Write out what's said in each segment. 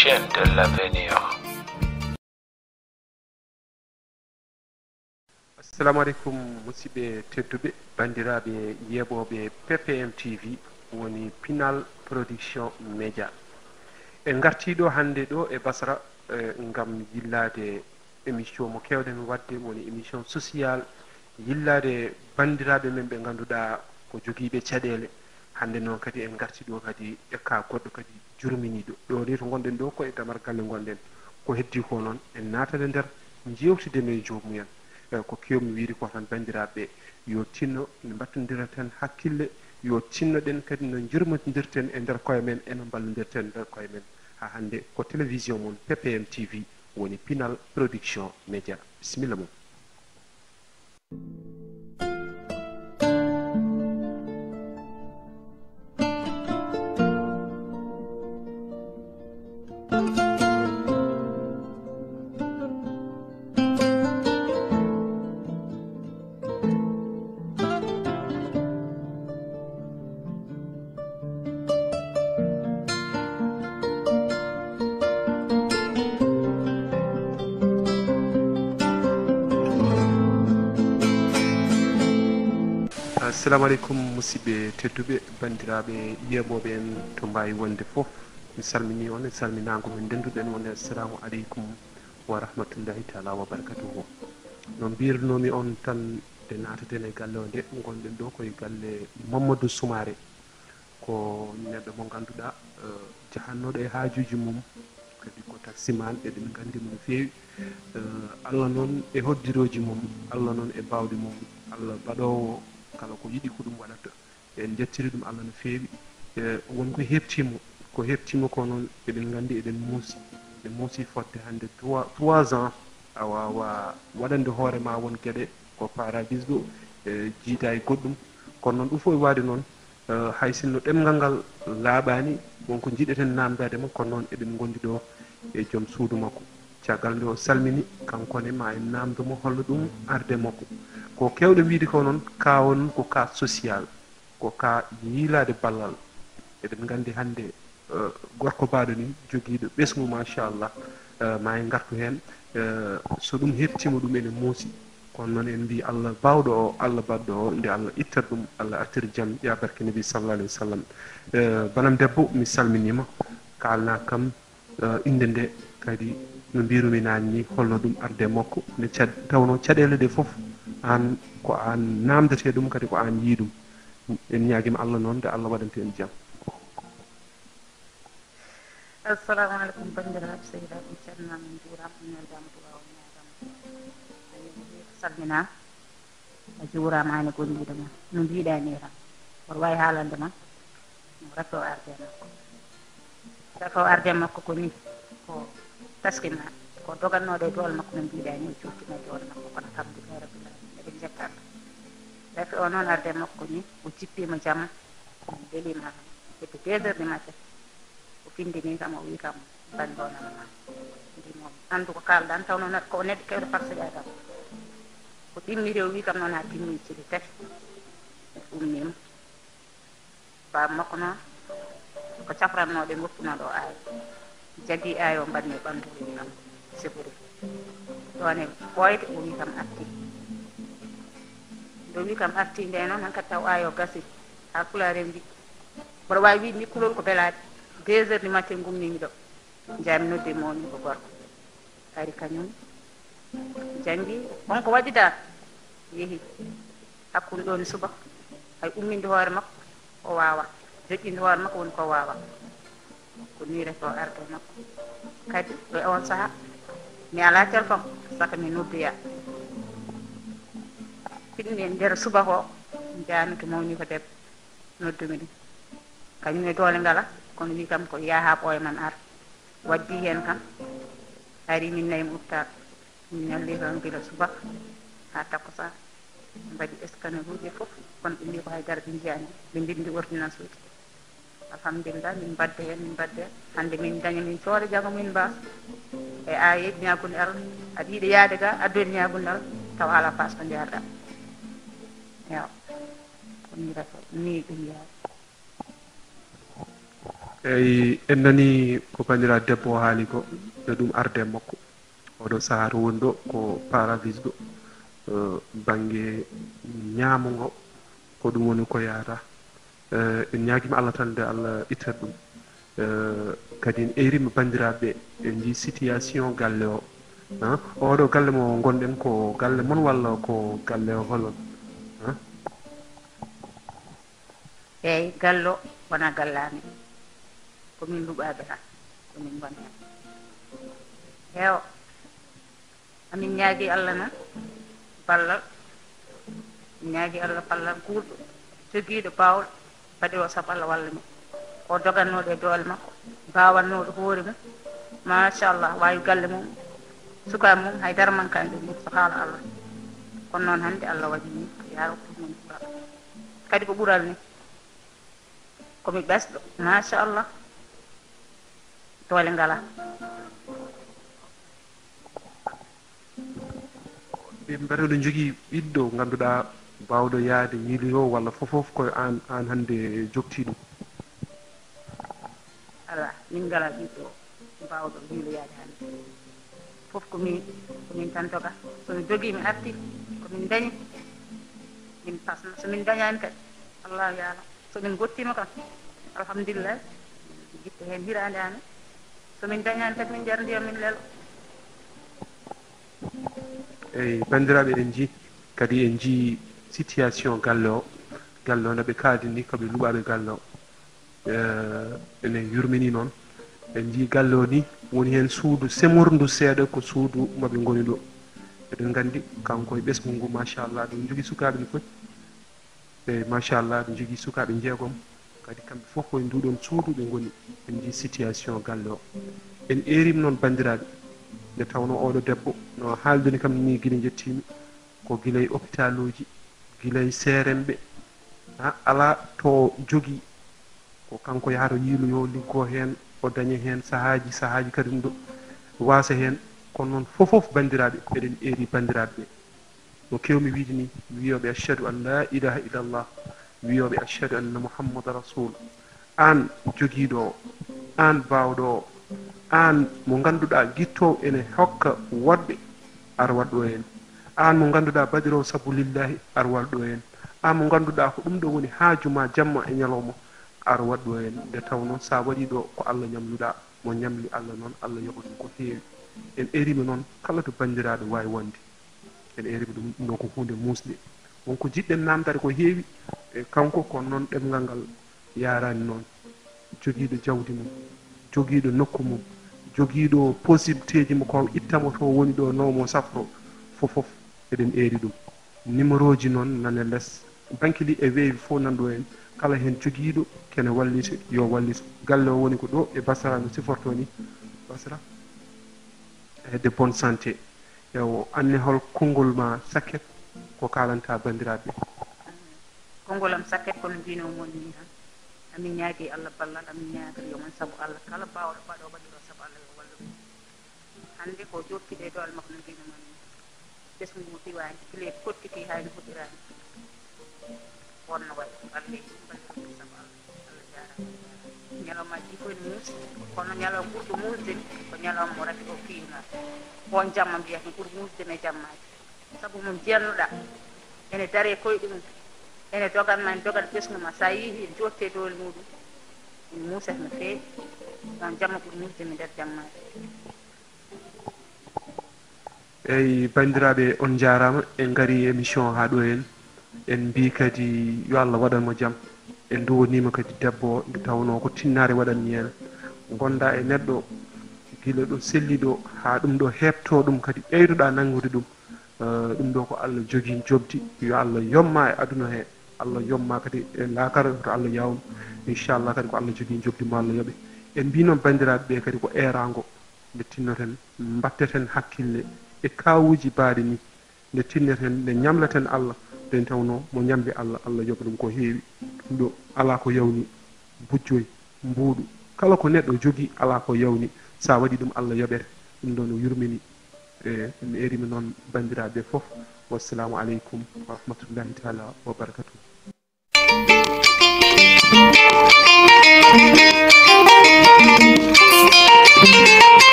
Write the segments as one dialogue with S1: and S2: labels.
S1: chaîne de l'avenir.
S2: Assalamu aleykum musidɓe tedduɓe bandiraɓe yeɓoɓe ppm tv woni pinal production média en gartiɗo hannde ɗo e basra e, ngam yillade émission mo kewɗen wadde woni émission social yillade bandiraɓe men ɓe ngannduɗa ko jogiiɓe caɗele hannde noon kadi en garti ɗo kadi e ka goɗɗo kadi jurminiiɗo ɗo. Ni to gonɗen ɗo ko e damar galle gonɗen. Ko heddi ko noon en naatale nder jewtiden e joomumen e ko kewmi wiiri ko tan banndiraaɓe. Ɓe yo tinno no mbattonndirten hakkille yo tinnoɗen kadi no jurmodirten e nder koye men eno mballondirten e nder koye men. Ha hannde ko télévision mum ppm tv woni pinal production média bisimilla mum. assalamu aleykum musidɓe tedduɓe bandiraɓe ƴemoɓe en to mbawi wonde foof. Mi salmini on e salminago min ndenduɗen on assalamu aleykum wa rahmatullahi taala wa barakatuhu. No mbirnomi on tan nde nataten e galle o nde gonɗen ɗo koye galle mamadou soumare ko neɗɗo mo ganduɗa e jahannoɗo e haajuji mum. Kadi ko taximan eɗen gandimo no fewi e allah noon e hoddiroji mum allah noon e bawɗe mum. Allah baɗowo kala ko yiɗi ko ɗum waɗata. En jettiri ɗum allah no feewi. E wonko heɓtimo ko heɓtimo ko noon eɗen gandi eɗen muusi. Ɓe muusi fodde hannde trois ans a wawa waɗande hoore ma won gueɗe ko paradis ɗo e jiida e goɗɗum. Kono noon ɗum fof e waade noon e hay sinno ɗemgal ngal laaɓani wonko jiɗeten namdadema kono noon eɗen gondi ɗo e joom suudu makko. Caggal nde o salmini kankone ma en namdomo holla ɗum arde makko ko kewɗo wiide ko noon ka won ko ka social ko ka yiilade ballal. Eɗen gandi hannde eh, gorko baɗo ni joguiɗo ɓesgu machallah eh, ma en gartu hen eh, so ɗum heɓtima ɗum ene muusi kono noon en mbi allah bawɗo o allah baɗɗo o nde allah ittat ɗum allah artir jaam ya barke nabi sallallah alih wa sallam. Eh, banam debbo mi salminima kalna kam inde nde kadi no mbirumi nani ni holno ɗum arde makko. Nde tawno caɗele ɗe foof an ko an namdete ɗum kadi ko an yii ɗum. En ñaguima allah noon nde allah waɗante en jaam
S3: assalamu aleykum bandiraɓe sehilaɓe mi calminama min juurama min neldama duwaw ñagama salmina a juurama hani gonɗiɗo ma. No mbiɗani tan. Oto wawi haalande ma. No o arde makko. O arde makko ko ni ko taskima ko dogannoɗo e doole makko no mbiɗani o juutima e doole makko kono alhamdulillah rabbil alamin eɗen jettaɗo rafi o noon arde makko ni o jippima jamma o welima depuis deux heures du matin o findini kam o wi kam bandonama ndimo andu ko kalɗan tawno neɗɗo ko neɗɗo kewɗo farseɗa kam ko ɗimmiri o wi kam noon ha timmi cili tati ummima baba makko noon ko cafrannoɗe goppunoɗo o aayi jaggi aayi o mbanni e ɓandu wi kam sifori ɗone ɓoyde o wi kam arti nde wi kam arti nde noon han kadi taw aayi o gasi ha kulare mbi mboɗo wawi wiide ni kulol ko belade deux heures du matin gummimi ɗo jami nodde mawni ko gorko ari kañum jangi wonko waɗi dal yeehi hakkude ɗo ni subaka hay umminde hoore makko o wawa. Joƴƴinde hoore makko woni ko wawa ko ni reto arde makko kadi ɗo e on saaha mi ala téléphone saka mi noddoya fiɗmi e nder subaka o jami to mawni ko debbo noddumi ɗum kañum e doole ngala kono wi kam ko yaaha ɓooya man ar waddi hen kam ari min nayi mi uftar min ñalli tan gila subaka ha takkosan mbaɗi scanner uji fof kono ɓe ko haydara ɓe jiyani ɓe mbindi ordonnance uji alhamdulillah min mbadde hen min mbadde hen hande min daña min coode janggo min mbasa e ayeji ñagunde allah aɗa yiiɗa yaade ga addude ñagunde allah taw ala place ko jarɗa yo ko ni refa ni ɗum yaade
S2: eyi en nani ko bandira debbo o haali ko no ɗum arde makko oɗo saaha ko paravise ɗo banggue ñaamugo ko ɗum woni ko yahata en ñaaguima allah tan nde allah ittat ɗum. Kadi en erima bandiraɓe en ji situation galle o. Oɗo galle mo gonɗen ko galle moon walla ko galle holon
S3: eyyi gallo wona gallami komin luɓaɓe tan komin gon hen heewa amin ñaagui allah noon ballal. Min ñaagui allah ballal guurɗo joguiɗo bawɗo saabu allah walla min ko dogannoɗo e doole makko bawannoɗo hoore mum machallah wawi galle mum sukaɓe mum haydara ɗum mum so haala allah kono noon hannde allah waɗi ni ɗumen ɓuural kadi ko ɓuural ni komi ɓesɗo machallah doole ngala
S2: ɓe mbaɗoɗo jogui ɓiɗɗo ganduɗa bawɗo yaade ñiilo walla fofof koye an an hannde jogti ɗum
S3: ala min ngala ɓiɗɗo mbawɗo ñiilo yaade hannde. Fof ko min komin tan doga somi jogui mi arti komin dañi min pasma somin dañani kadi. Allah. Yaala somin gottima kam alhamdulillah guitta hen hirande amen somin dañani kadi min jar ndiyam min leelo
S2: eyyi bandiraɓe en ji kadi en ji situation galle o galle o no ɓe kaadini koɓe luɓaɓe galle o enen yurmini noon. En jii galle o ni woni hen suudu semorndu seeɗa ko suudu moɓe goni ɗo. Eɗen gandi kanko e ɓesgu ngu machallah ɗum jogui sukaɓe no foti e machallah ɓe jogui sukaɓe jeegom kadi kamɓe foof koye nduɗon suudu ɓe goni en jii situation galle o en eerima noon bandiraɓe nde tawno oɗo debbo no haalduni kam ni guila jettimi ko gila e hôpital uji guilay seerenɓe ha ala to jogui ko kanko yahata yiiloyo liggo hen o daña hen saahaji saahaji kadi ɗum ɗo wasa hen kono noon fofof bandiraɓe ko eɗen eeri bandiraɓe ɓe. No kewmi wiide ni wiyoɓe achhadu an la ilaha illallah wiyoɓe achhadu anna mouhammada rasul an joguiɗo o an bawɗo o an mo ganduɗa gittoowo ene hokka woɗɓe ar waɗɗo hen an mo ganduɗa badirowo sabu lillahi ar walɗo hen an mo ganduɗa ko ɗum ɗo woni haajuma jamma e ñalawma ar waɗɗo hen nde taw noon sa waɗi ɗo ko allah ñamluɗa mo ñamli allah noon allah yoɓa ɗum ko heewi. En erima noon kala to bandiraɗo wawi wonde. En erima ɗum ɗum ɗo ko hunde musde wonko jiɗɗen namdade ko heewi e kanko kono noon ɗemgal ngal yarani noon. Joguiɗo jawdi mum joguiɗo nokku mum joguiɗo possibilité ji mo ko ittamo to woni ɗo nomo safro fofof eɗen eeri ɗum numéro ji noon nane less banque ɗi e weewi fof nanɗo hen kala hen joguiɗo kene wallita yo wallita galle o woni ko ɗo e basara no siforto ni. Basra e de bonne santé. Ewo anne hol konngol ma sakket ko kalanta bandiraɓe.
S3: Konngolam sakket kono mbinomo ni tan amin ñaagui allah ballal amin yo yoman saabu allah. Kala mbawɗo mbaɗo waɗiro saabu allah yo wallu hande ko jokkiɗe e almakno makko no te suñu ci waañ les hay no foti raani won no way allah subhanahu wa ta'ala ñalawma jifoyni mum kono ñalaw ɓurɗo musdeni ko ñalawma mo rati o fiima on jamma mbiyatmi ɓuri musdeni e jammaji saabu mum jennuɗa ene dare koyɗe mum ene doganma ene dogat ɓesgu ma sa yiihi jotte dowel muɗum ɗum musat no feewi
S2: eyyi bandiraɓe on jarama en gaari émission ha ɗo henna en mbi kadi yo allah waɗanmo jaam en duwonima kadi debbo o nde tawno ko tinnare waɗanmi hen gonda e neɗɗo guila ɗo selliɗo ha ɗum ɗo hepto ɗum kadi ɓeydoɗa nangude ɗum. Ɗum ɗo ko allah jogui jobdi yo allah yomma e aduna he. Allah yomma kadi e laakara to allah yawma inchallah kadi ko allah jogui jobdi mo allah yooɓe en mbi noon bandiraɓe ɓe kadi ko erago nde tinnoten mbatteten hakkille. e kawuji baadi ni. Nde tinnoten nde ñamlaten allah ɗen tawno mo ñambi allah allah yoɓa ɗum ko heewi. Ɗum ɗo ala ko yawni bujjoy mbuuɗu. Kala ko neɗɗo jogii ala ko yawni. Sa waɗi ɗum allah yoɓere. Ɗum ɗo no yurmini e mi erimi noon banndiraaɓe fof. Wassalamu aleykum wa rahmatullahi taala wa barakatuhu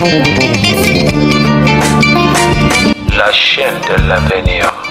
S2: Thank you.
S1: La chaîne de l'avenir.